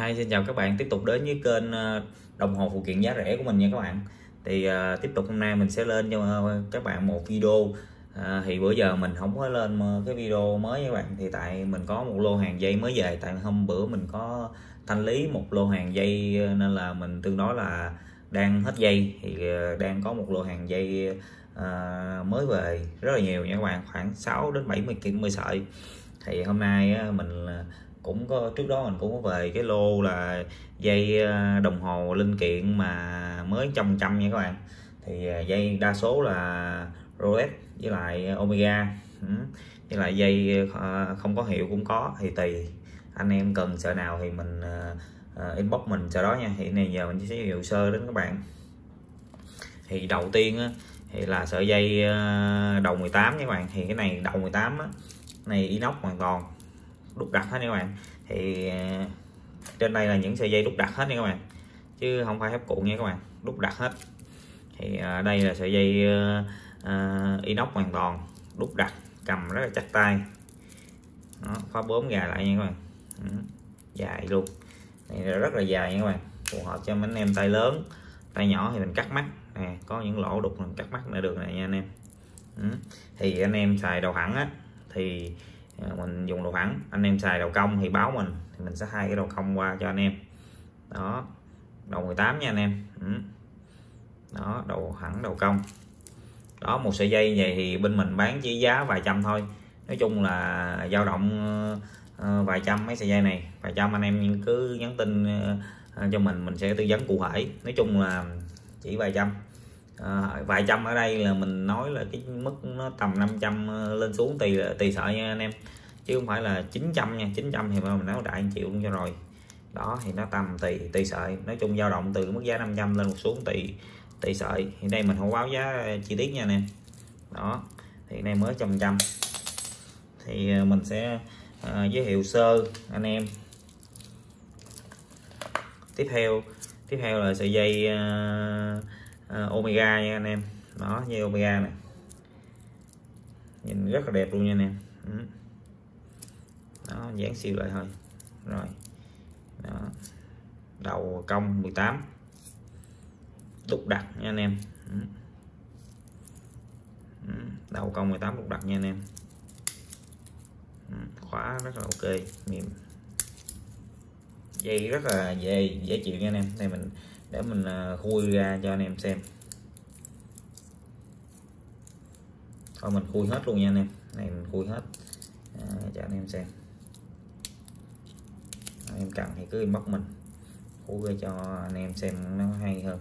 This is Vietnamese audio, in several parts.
Hi, xin chào các bạn. Tiếp tục đến với kênh ờ, đồng hồ phụ kiện giá rẻ của mình nha các bạn. Thì uh, tiếp tục hôm nay mình sẽ lên cho ờ, các bạn một video. Uh, thì bữa giờ mình không có lên cái video mới các bạn. Thì tại mình có một lô hàng dây mới về. Tại hôm bữa mình có thanh lý một lô hàng dây nên là mình tương đối là đang hết dây. Thì đang có một lô hàng dây uh, mới về rất là nhiều nha các bạn. Khoảng 6 đến 70 mươi sợi. Thì hôm nay uh, mình cũng có trước đó mình cũng có về cái lô là dây à, đồng hồ linh kiện mà mới trong trăm nha các bạn. Thì à, dây đa số là Rolex với lại Omega. Ừ, với lại dây à, không có hiệu cũng có thì tùy anh em cần sợ nào thì mình inbox mình sợ đó nha. Thì này giờ mình sẽ giới thiệu sơ đến các bạn. Thì đầu tiên thì là sợi dây đầu 18 các bạn. Thì cái này đầu 18 á, này inox hoàn toàn đúc đặt hết nha các bạn. Thì à, trên đây là những sợi dây đúc đặt hết nha các bạn. Chứ không phải thép cuộn nha các bạn. Đúc đặt hết. Thì à, đây là sợi dây uh, inox hoàn toàn. Đúc đặt cầm rất là chắc tay. Đó, khóa bướm gà lại nha các bạn. Ừ, dài luôn. Này rất là dài nha các bạn. Phù hợp cho mấy anh em tay lớn tay nhỏ thì mình cắt mắt. Nè có những lỗ đục mình cắt mắt nữa được này nha anh em. Ừ. thì anh em xài đầu hẳn á thì À, mình dùng đầu thẳng anh em xài đầu cong thì báo mình, thì mình sẽ hai cái đầu cong qua cho anh em. Đó đầu 18 nha anh em. Ừ. đó đầu thẳng đầu cong đó, một sợi dây vậy thì bên mình bán chỉ giá vài trăm thôi. Nói chung là dao động ờ, ờ, vài trăm mấy sợi dây này, vài trăm anh em cứ nhắn tin ờ, cho mình mình sẽ tư vấn cụ thể. Nói chung là chỉ vài trăm à, vài trăm ở đây là mình nói là cái mức nó tầm 500 ờ, lên xuống tùy tùy sợi nha anh em. Chứ không phải là 900 nha 900 thì mình nói đại triệu cho rồi. Đó thì nó tầm tùy tùy sợi. Nói chung dao động từ mức giá 500 lên một xuống tùy tùy sợi. Thì đây mình không báo giá ờ, chi tiết nha anh em. Đó thì nay mới trăm trăm thì ờ, mình sẽ uh, giới thiệu sơ anh em. Tiếp theo tiếp theo là sợi dây uh, uh, omega nha anh em. Đó như omega này. Nhìn rất là đẹp luôn nha anh em. Ừ. đó dán siêu lại thôi. Rồi. Đó. đầu cong 18 đục đặt nha anh em. Ừ. ừ. đầu cong 18 đục đặt nha anh em. Ừ, khóa rất là ok mềm dây rất là dễ dễ chịu nha anh em. Đây mình để mình à, khui ra cho anh em xem. Thôi mình khui hết luôn nha anh em. Này mình khui hết. À, cho anh em xem. Anh em cần thì cứ inbox mình. Khui ra cho anh em xem nó hay hơn.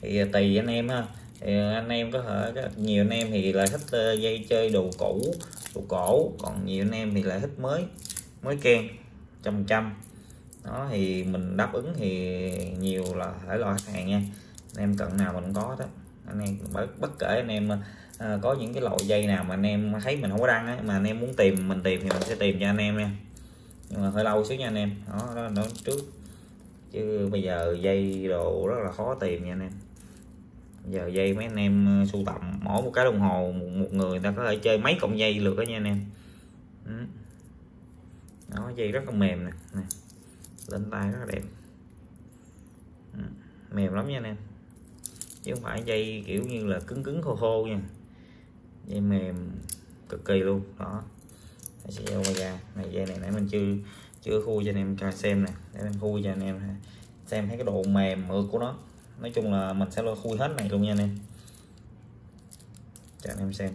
Thì à, tùy anh em ha. Thì anh em có thể nhiều anh em thì là thích à, dây chơi đồ cũ đồ cổ. Còn nhiều anh em thì lại thích mới mới ken trăm trăm đó thì mình đáp ứng thì nhiều là thể loại khách hàng nha. Anh em cần nào mình cũng có đó anh em bất, bất kể anh em à, có những cái loại dây nào mà anh em thấy mình không có đăng ấy, mà anh em muốn tìm mình tìm thì mình sẽ tìm cho anh em nha. Nhưng mà hơi lâu xíu nha anh em. Đó đó, đó trước. Chứ bây giờ dây đồ rất là khó tìm nha anh em giờ dây mấy anh em ờ, sưu tầm mỗi một cái đồng hồ một, người, ta có thể chơi mấy cọng dây được đó nha anh em. Nó đó dây rất là mềm nè lên tay rất là đẹp. Ừ, mềm lắm nha anh em. Chứ không phải dây kiểu như là cứng cứng khô khô nha. Dây mềm cực kỳ luôn. Đó. Sẽ omega này dây này nãy mình chưa chưa khui cho anh em xem nè. Để em khui cho anh em xem thấy cái độ mềm mượt của nó nói chung là mình sẽ khui hết này luôn nha anh em. Cho anh em xem.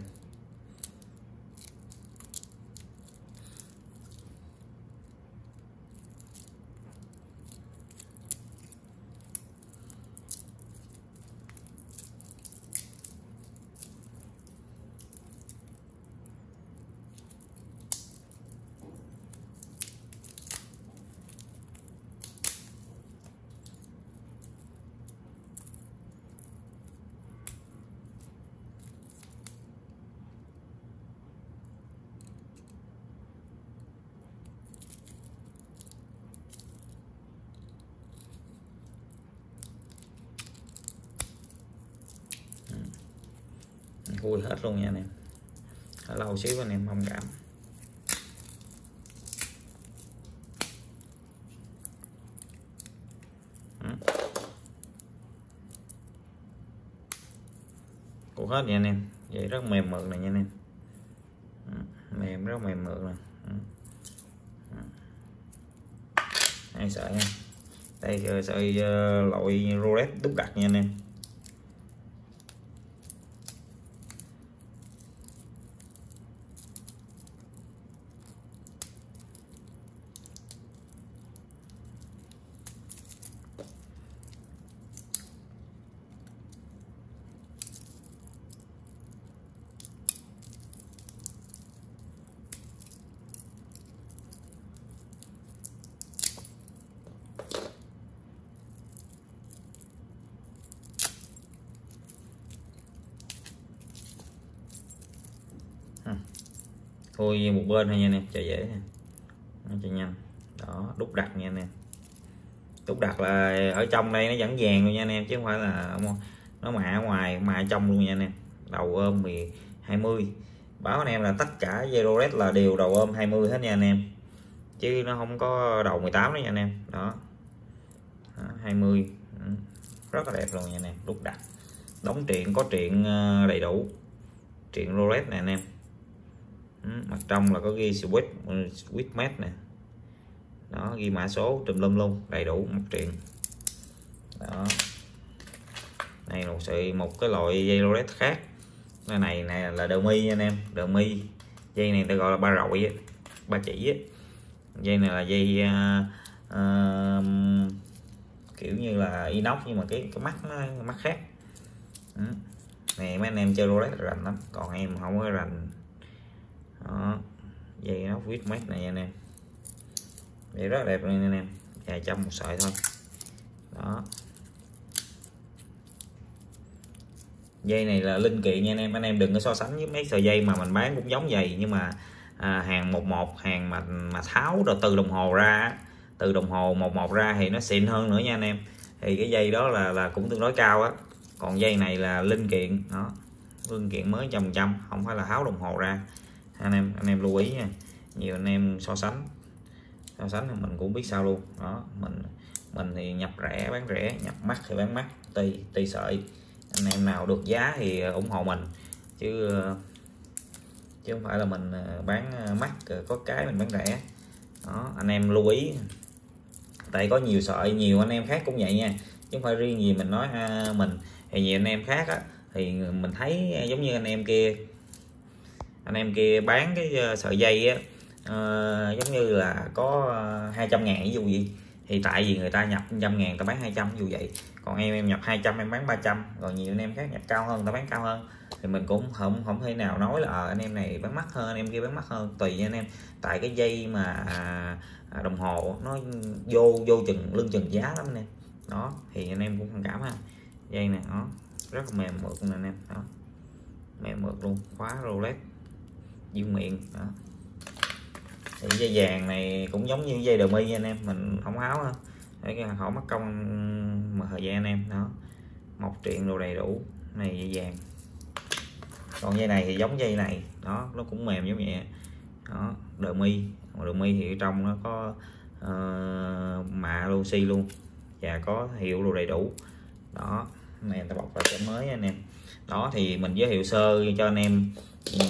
Khui hết luôn nha anh em. Lâu xíu anh em thông cảm. Ừ. Cũ hết nha anh em. Vậy rất mềm mượt này nha anh em. Ừ, mềm, rất mềm mượt nè. Ừ. Hai sợi nha? Đây ờ, sợi ờ, loại rolet đúc đặc nha anh em. Thôi một bên thôi nha nè chạy dễ nó chạy nhanh. Đó đúc đặt nha nè. Đúc đặt là ở trong đây nó vẫn vàng luôn nha anh em chứ không phải là nó mạ ngoài mạ trong luôn nha anh em đầu ôm thì 20 báo anh em là tất cả zero red là đều đầu ôm 20 hết nha anh em. Chứ nó không có đầu 18 đấy nha anh em. Đó, đó 20 ừ, rất là đẹp luôn nha anh em đúc đặt. Đóng truyện có truyện ờ, đầy đủ. Truyện Rolex này anh em mặt trong là có ghi switch ờ, switch mát nè. Đó ghi mã số trùm lum luôn đầy đủ một triệu đó. Này một sợi một cái loại dây Rolex khác. Cái này này là đờ mi anh em. Đờ mi dây này ta gọi là ba rọi ba chỉ ấy. dây này là dây uh, uh, kiểu như là inox nhưng mà cái cái mắt nó mắt khác. Ừ. này mấy anh em chơi Rolex rành lắm. Còn em không có rành đó. Dây nó viết mát này anh em vậy rất đẹp luôn anh em dài trăm một sợi thôi. Đó. Dây này là linh kiện nha anh em. Anh em đừng có so sánh với mấy sợi dây mà mình bán cũng giống vậy. Nhưng mà à, hàng một một hàng mà mà tháo rồi từ đồng hồ ra từ đồng hồ một một ra thì nó xịn hơn nữa nha anh em. Thì cái dây đó là là cũng tương đối cao á. Còn dây này là linh kiện. Đó. Linh kiện mới trăm trăm không phải là tháo đồng hồ ra anh em anh em lưu ý nha. Nhiều anh em so sánh. So sánh thì mình cũng biết sao luôn. Đó mình mình thì nhập rẻ bán rẻ nhập mắc thì bán mắc. Tùy tùy sợi. Anh em nào được giá thì ủng hộ mình. Chứ chứ không phải là mình ờ, bán ờ, mắc ờ, có cái mình bán rẻ. Đó anh em lưu ý. Tại có nhiều sợi nhiều anh em khác cũng vậy nha. Chứ không phải riêng gì mình nói ha mình. Thì nhiều anh em khác á, thì mình thấy giống như anh em kia anh em kia bán cái ờ, sợi dây á uh, giống như là có ờ, 200 ngàn ví dụ gì thì tại vì người ta nhập trăm ngàn ta bán 200 dù vậy. Còn em em nhập 200 em bán 300 rồi nhiều anh em khác nhập cao hơn ta bán cao hơn. Thì mình cũng không không thể nào nói là à, anh em này bán mắc hơn anh em kia bán mắc hơn. Tùy anh em. Tại cái dây mà à, à, đồng hồ nó vô vô chừng lưng chừng giá lắm anh em. Đó thì anh em cũng thông cảm ha. Dây này nó rất là mềm mượt nè anh em. Đó. Mềm mượt luôn khóa Rolex dương miệng. Đó. Thì dây vàng này cũng giống như dây đờ mi nha anh em mình không háo ha. Để cái họ mất công mà thời gian anh em đó. Một chuyện đồ đầy đủ này dây vàng. Còn dây này thì giống dây này đó nó cũng mềm giống vậy. Đó đờ mi. Đờ mi thì ở trong nó có uh, mạ Lucy luôn và có hiệu đồ đầy đủ. Đó này ta bọc lại sẽ mới anh em. Đó thì mình giới thiệu sơ cho anh em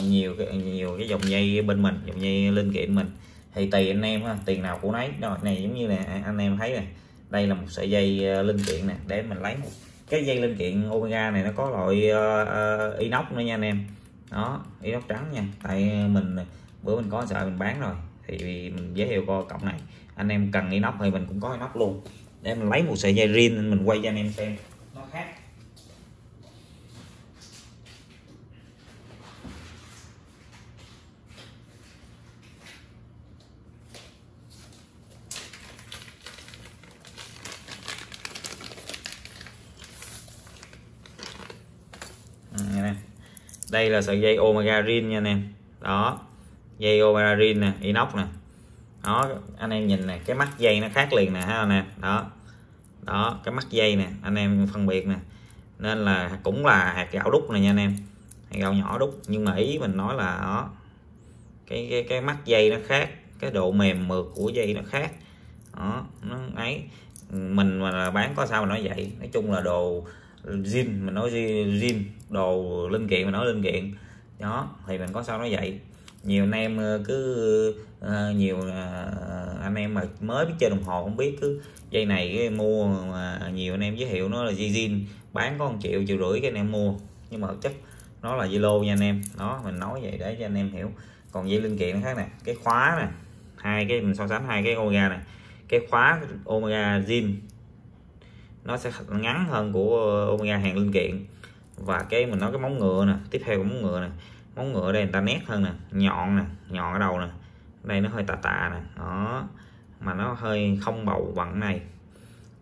nhiều cái nhiều cái dòng dây bên mình dòng dây linh kiện mình. Thì tùy anh em ha tiền nào của nấy rồi này giống như là anh em thấy này đây là một sợi dây ờ, linh kiện nè để mình lấy một cái dây linh kiện omega này nó có loại uh, inox nữa nha anh em. Đó inox trắng nha. Tại mình bữa mình có sợi mình bán rồi thì mình giới thiệu coi cộng này. Anh em cần inox thì mình cũng có inox luôn. Để mình lấy một sợi dây riêng mình quay cho anh em xem nó khác Ừ, đây là sợi dây omega rin nha anh em. Đó, dây omega rin nè, inox nè. Đó, anh em nhìn nè, cái mắt dây nó khác liền nè, ha anh em đó. Đó, cái mắt dây nè, anh em phân biệt nè. Nên là cũng là hạt gạo đúc này nha anh em. Hạt gạo nhỏ đúc, nhưng mà ý mình nói là, đó, cái cái cái mắt dây nó khác, cái độ mềm mượt của dây nó khác. Đó, nó ấy. Mình mà là bán có sao mà nói vậy. Nói chung là đồ zin mình nói zin đồ linh kiện, mình nói linh kiện. Đó, thì mình có sao nói vậy? Nhiều anh em ờ, cứ ờ, nhiều ờ, anh em mà mới biết chơi đồng hồ không biết, cứ dây này cái mua mà nhiều anh em giới thiệu nó là dây zin bán có một triệu triệu rưỡi cái anh em mua. Nhưng mà chắc nó là dây lô nha anh em. Đó, mình nói vậy để cho anh em hiểu. Còn dây linh kiện khác nè, cái khóa nè, hai cái, mình so sánh hai cái omega này cái khóa omega zin nó sẽ ngắn hơn của ờ, omega hàng linh kiện. Và cái mình nói cái móng ngựa nè, tiếp theo móng ngựa nè. Móng ngựa đây người ta nét hơn nè, nhọn nè, nhọn ở đầu nè. Đây nó hơi tà tà nè, đó. Mà nó hơi không bầu bằng này.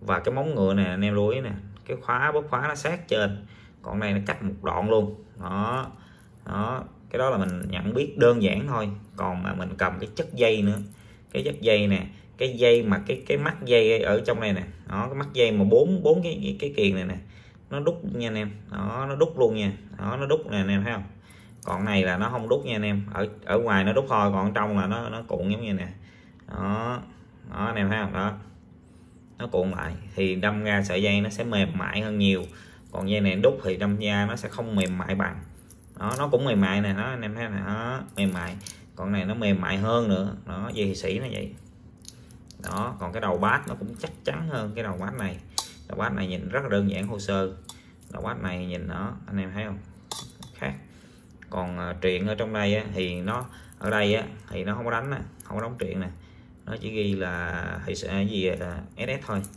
Và cái móng ngựa này anh em lưu ý nè, cái khóa, bóp khóa nó sát trên. Còn này nó cắt một đoạn luôn, đó. Đó, cái đó là mình nhận biết đơn giản thôi. Còn mà mình cầm cái chất dây nữa, cái chất dây nè cái dây mà cái cái mắt dây ở trong này nè. Đó cái mắt dây mà bốn bốn cái, cái cái kiền này nè nó đúc nha anh em. Đó nó đúc luôn nha. Đó nó đúc nè anh em thấy không? Còn này là nó không đúc nha anh em. Ở ở ngoài nó đúc thôi còn trong là nó nó cuộn giống như nè. Đó đó anh em thấy không? Đó nó cuộn lại thì đâm ra sợi dây nó sẽ mềm mại hơn nhiều. Còn dây này đúc thì đâm ra nó sẽ không mềm mại bằng. Đó nó cũng mềm mại nè. Đó anh em thấy nè đó mềm mại. Còn này nó mềm mại hơn nữa. Đó dây sĩ nó vậy đó còn cái đầu bát nó cũng chắc chắn hơn cái đầu bát này. Đầu bát này nhìn rất là đơn giản hồ sơ. Đầu bát này nhìn nó anh em thấy không? Khác. Còn uh, truyện ở trong đây á, thì nó ở đây á, thì nó không có đánh á, không có đóng truyện nè. Nó chỉ ghi là thì sẽ à, gì là SS thôi.